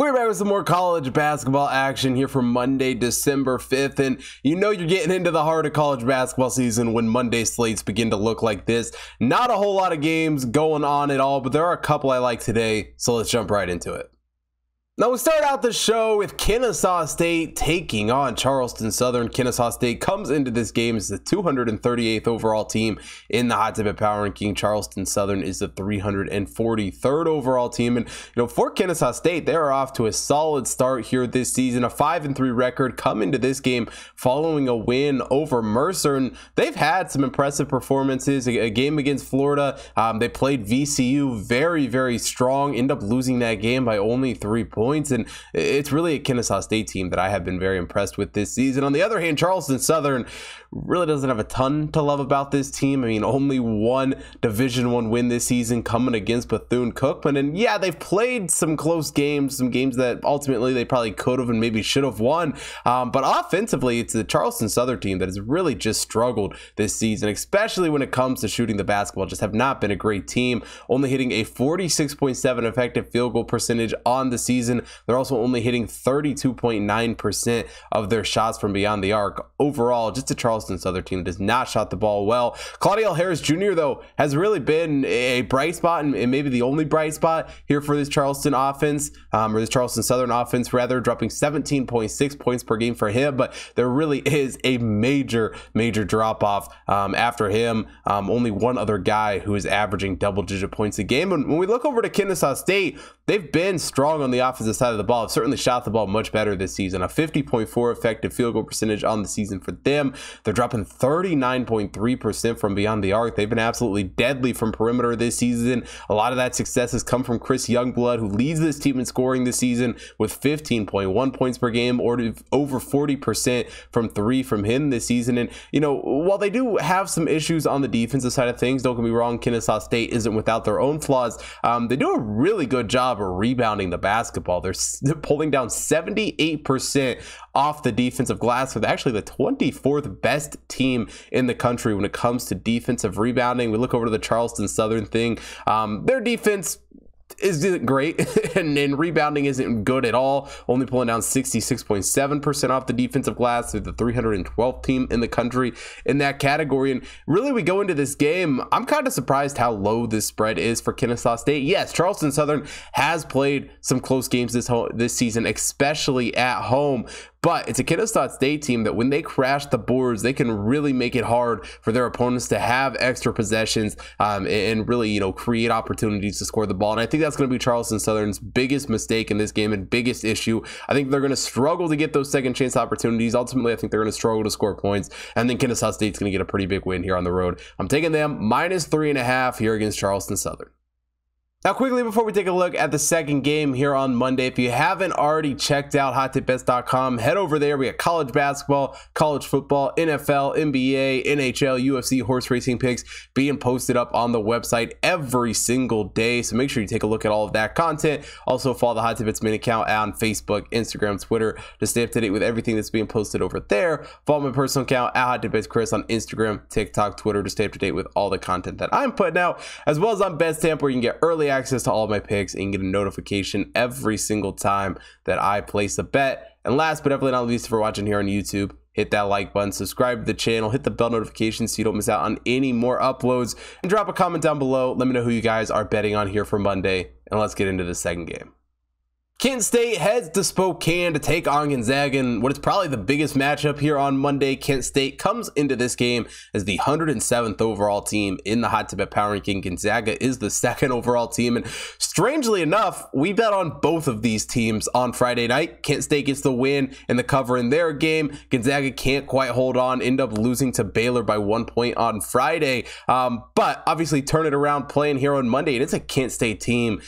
We're back with some more college basketball action here for Monday, December 5th. And you know you're getting into the heart of college basketball season when Monday slates begin to look like this. Not a whole lot of games going on at all, but there are a couple I like today. So let's jump right into it. Now we start out the show with Kennesaw State taking on Charleston Southern. Kennesaw State comes into this game as the 238th overall team in the hot tip power ranking. Charleston Southern is the 343rd overall team. And you know, for Kennesaw State, they are off to a solid start here this season. A five and three record come into this game following a win over Mercer. And they've had some impressive performances. A, a game against Florida. Um, they played VCU very, very strong. End up losing that game by only three points points. And it's really a Kennesaw State team that I have been very impressed with this season. On the other hand, Charleston Southern really doesn't have a ton to love about this team. I mean, only one Division One win this season coming against Bethune Cookman, and yeah, they've played some close games, some games that ultimately they probably could have and maybe should have won. Um, but offensively, it's the Charleston Southern team that has really just struggled this season, especially when it comes to shooting the basketball. Just have not been a great team. Only hitting a 46.7 effective field goal percentage on the season. They're also only hitting 32.9% of their shots from beyond the arc. Overall, just a Charleston Charleston Southern team does not shot the ball well. Claudell Harris Jr., though, has really been a bright spot and, maybe the only bright spot here for this Charleston offense, um, or this Charleston Southern offense, rather, dropping 17.6 points per game for him. But there really is a major, major drop off um, after him. Um, only one other guy who is averaging double digit points a game. And when we look over to Kennesaw State, they've been strong on the offensive side of the ball. Have certainly shot the ball much better this season. A 50.4 effective field goal percentage on the season for them. They're dropping 39.3% from beyond the arc. They've been absolutely deadly from perimeter this season. A lot of that success has come from Chris Youngblood, who leads this team in scoring this season with 15.1 points per game, or over 40% from three from him this season. And, you know, while they do have some issues on the defensive side of things, don't get me wrong, Kennesaw State isn't without their own flaws. Um, they do a really good job rebounding the basketball. They're, they're pulling down 78% off the defensive glass with actually the 24th best team in the country when it comes to defensive rebounding. We look over to the Charleston Southern thing. Um, their defense isn't great and, and, rebounding isn't good at all. Only pulling down 66.7% off the defensive glass through the 312th team in the country in that category. And really we go into this game i'm kind of surprised how low this spread is for kennesaw state. Yes charleston southern has played some close games this whole, this season especially at home but it's a Kennesaw State team that when they crash the boards, they can really make it hard for their opponents to have extra possessions um, and really, you know, create opportunities to score the ball. And I think that's going to be Charleston Southern's biggest mistake in this game and biggest issue. I think they're going to struggle to get those second chance opportunities. Ultimately, I think they're going to struggle to score points. And then Kennesaw State's going to get a pretty big win here on the road. I'm taking them minus three and a half here against Charleston Southern. Now, quickly before we take a look at the second game here on Monday, if you haven't already checked out hottipbets.com, head over there. We got college basketball, college football, NFL, NBA, NHL, UFC, horse racing picks being posted up on the website every single day. So make sure you take a look at all of that content. Also, follow the Hot Tip Bets main account on Facebook, Instagram, Twitter to stay up to date with everything that's being posted over there. Follow my personal account at Hot Tip Bets Chris on Instagram, TikTok, Twitter to stay up to date with all the content that I'm putting out, as well as on BetStamp where you can get early access to all my picks and get a notification every single time that I place a bet. And last but definitely not least, for watching here on YouTube, hit that like button, subscribe to the channel, hit the bell notification so you don't miss out on any more uploads, and drop a comment down below. Let me know who you guys are betting on here for Monday, and let's get into the second game. Kent State heads to Spokane to take on Gonzaga in what is probably the biggest matchup here on Monday. Kent State comes into this game as the 107th overall team in the hot tip power ranking. Gonzaga is the second overall team. And strangely enough, we bet on both of these teams on Friday night. Kent State gets the win and the cover in their game. Gonzaga can't quite hold on, end up losing to Baylor by one point on Friday. Um, but obviously turn it around playing here on Monday. And it's a Kent State team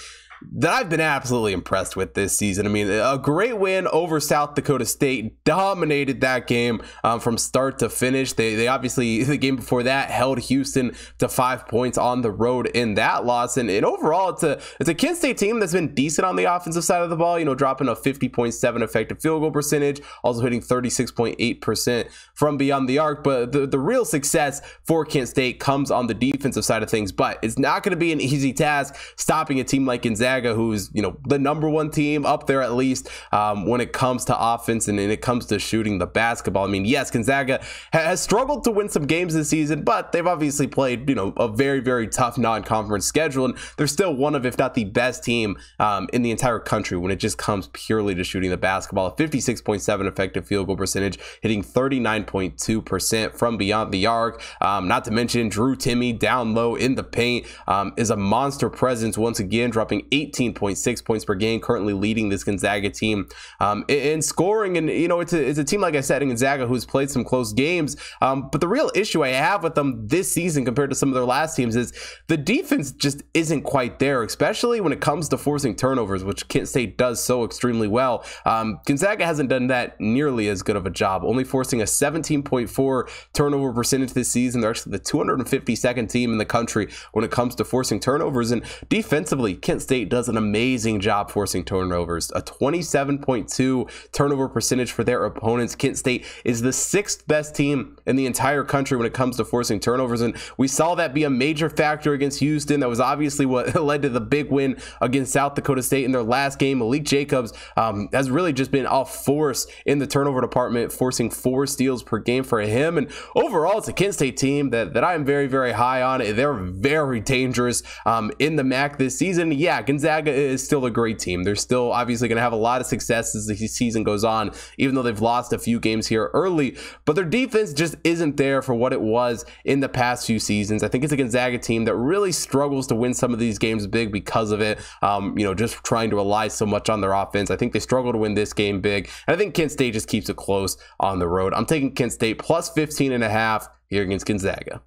that I've been absolutely impressed with this season. I mean, a great win over South Dakota State, dominated that game um, from start to finish. They, they obviously, the game before that, held Houston to five points on the road in that loss. And, and overall, it's a, it's a Kent State team that's been decent on the offensive side of the ball, you know, dropping a 50.7 effective field goal percentage, also hitting 36.8% from beyond the arc. But the, the real success for Kent State comes on the defensive side of things. But it's not going to be an easy task stopping a team like Gonzaga Gonzaga, who's you know the number one team up there at least um, when it comes to offense and, and it comes to shooting the basketball. I mean, yes, Gonzaga has struggled to win some games this season, but they've obviously played you know a very very tough non-conference schedule, and they're still one of if not the best team um, in the entire country when it just comes purely to shooting the basketball. A 56.7 effective field goal percentage, hitting 39.2% from beyond the arc. Um, not to mention Drew Timme down low in the paint um, is a monster presence once again, dropping 18.6 points per game, currently leading this Gonzaga team um, in, scoring. And you know, it's a, it's a team like I said in Gonzaga who's played some close games. Um, but the real issue I have with them this season compared to some of their last teams is the defense just isn't quite there, especially when it comes to forcing turnovers, which Kent State does so extremely well. Um, Gonzaga hasn't done that nearly as good of a job, only forcing a 17.4 turnover percentage this season. They're actually the 252nd team in the country when it comes to forcing turnovers. And defensively, Kent State does an amazing job forcing turnovers. A 27.2 turnover percentage for their opponents. Kent State is the sixth best team in the entire country when it comes to forcing turnovers. And we saw that be a major factor against Houston. That was obviously what led to the big win against South Dakota State in their last game. Malique Jacobs um, has really just been off force in the turnover department, forcing four steals per game for him. And overall, it's a Kent State team that, that I'm very, very high on. They're very dangerous um, in the MAC this season. Yeah, Gonzaga is still a great team. They're still obviously going to have a lot of success as the season goes on, even though they've lost a few games here early. But their defense just isn't there for what it was in the past few seasons. I think it's a Gonzaga team that really struggles to win some of these games big because of it. Um, you know, just trying to rely so much on their offense. I think they struggle to win this game big. And I think Kent State just keeps it close on the road. I'm taking Kent State plus 15 and a half here against Gonzaga.